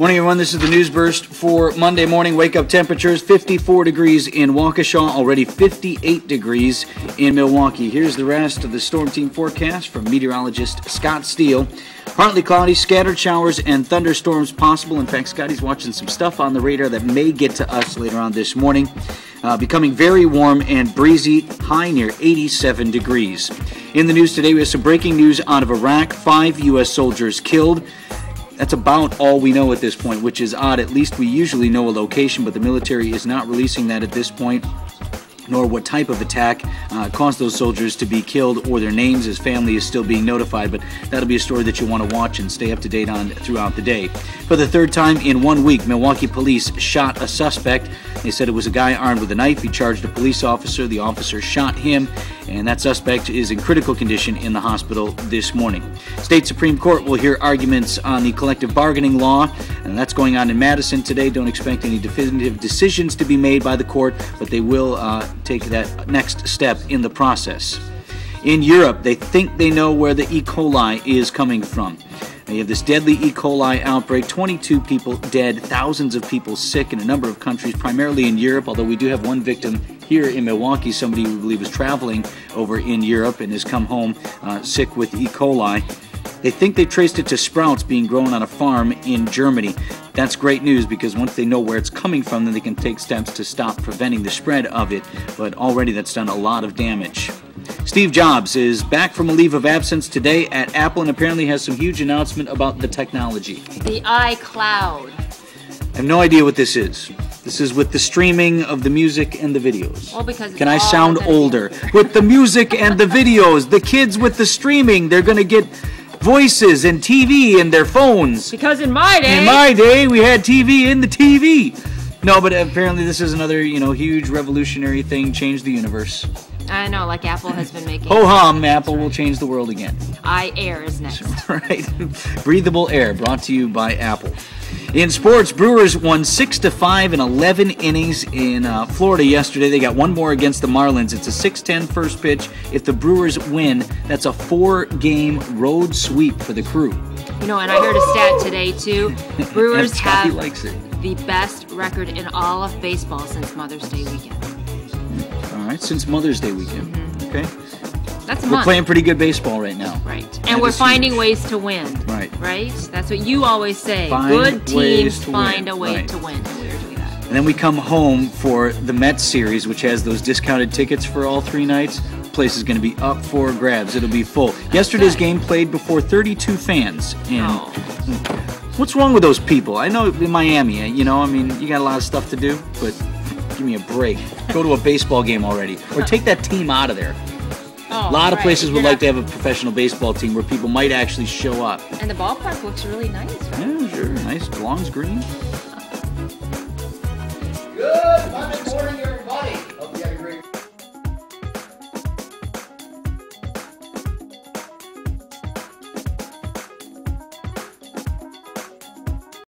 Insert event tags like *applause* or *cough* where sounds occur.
Morning, everyone. This is the NewsBurst for Monday morning. Wake up temperatures 54 degrees in Waukesha, already 58 degrees in Milwaukee. Here's the rest of the storm team forecast from meteorologist Scott Steele. Partly cloudy, scattered showers and thunderstorms possible. In fact, Scotty's watching some stuff on the radar that may get to us later on this morning. Uh, becoming very warm and breezy, high near 87 degrees. In the news today, we have some breaking news out of Iraq. Five U.S. soldiers killed. That's about all we know at this point, which is odd. At least we usually know a location, but the military is not releasing that at this point nor what type of attack uh, caused those soldiers to be killed or their names. His family is still being notified, but that'll be a story that you want to watch and stay up to date on throughout the day. For the third time in one week, Milwaukee police shot a suspect. They said it was a guy armed with a knife. He charged a police officer. The officer shot him, and that suspect is in critical condition in the hospital this morning. State Supreme Court will hear arguments on the collective bargaining law, and that's going on in Madison today. Don't expect any definitive decisions to be made by the court, but they will uh, take that next step in the process. In Europe, they think they know where the E. coli is coming from. You have this deadly E. coli outbreak, 22 people dead, thousands of people sick in a number of countries, primarily in Europe, although we do have one victim here in Milwaukee, somebody we believe is traveling over in Europe and has come home uh, sick with E. coli. They think they traced it to sprouts being grown on a farm in Germany. That's great news because once they know where it's coming from, then they can take steps to stop preventing the spread of it. But already that's done a lot of damage. Steve Jobs is back from a leave of absence today at Apple and apparently has some huge announcement about the technology. The iCloud. I have no idea what this is. This is with the streaming of the music and the videos. Well, because Can I sound older? with the music and the videos, the kids with the streaming, they're going to get voices and TV in their phones. Because in my day, in my day, we had TV in the TV. No, but apparently this is another, you know, huge revolutionary thing, change the universe. I know, like Apple has been making. Ho hum, Apple will change the world again. I Air is next. *laughs* right. Breathable air brought to you by Apple. In sports, Brewers won 6 to 5 in 11 innings in uh, Florida yesterday. They got one more against the Marlins. It's a 6 10 first pitch. If the Brewers win, that's a four game road sweep for the crew. You know, and I heard a stat today, too. *laughs* Brewers have likes it. the best record in all of baseball since Mother's Day weekend. Right, since Mother's Day weekend. Mm-hmm. Okay. That's a We're month. playing pretty good baseball right now. Right. That And we're finding huge. ways to win. Right. Right? That's what you always say. Find Good teams to find win. a way Right. to win. And we're doing that. And then we come home for the Mets series, which has those discounted tickets for all three nights. place is going to be up for grabs. It'll be full. Yesterday's game played before 32 fans. And Oh. what's wrong with those people? I know in Miami, you know, I mean, you got a lot of stuff to do, but give me a break. Go to a baseball game already, or take that team out of there. Oh, A lot of right. places would You're like to have a professional baseball team where people might actually show up. And the ballpark looks really nice, right? Yeah, sure. Nice. Belongs green. Good Monday morning, everybody.